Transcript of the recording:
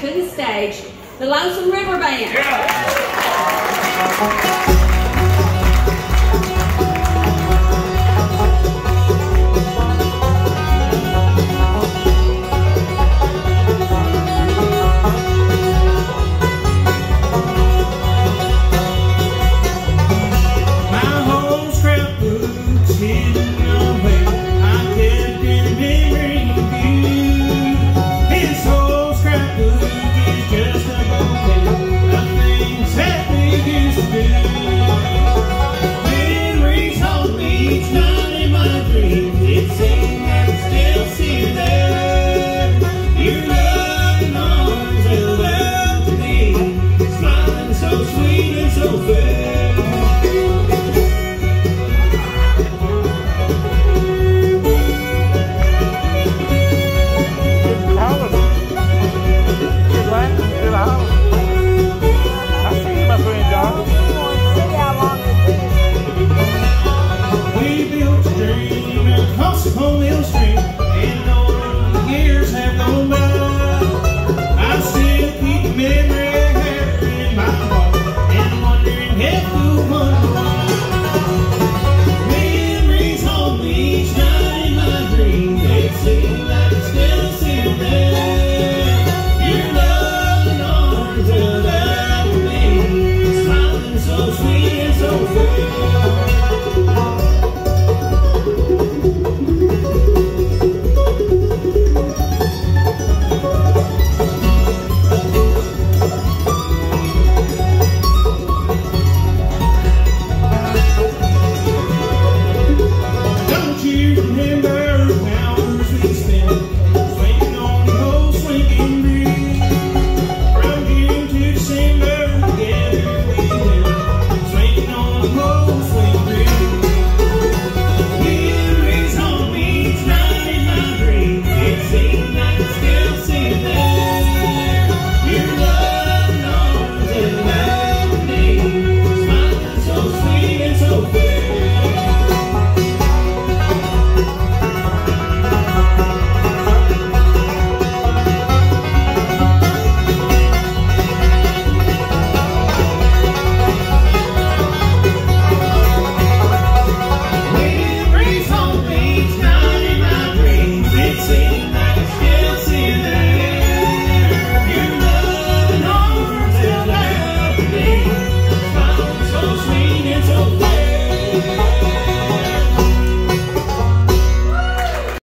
to the stage the Lonesome River Band. Yeah. Oh.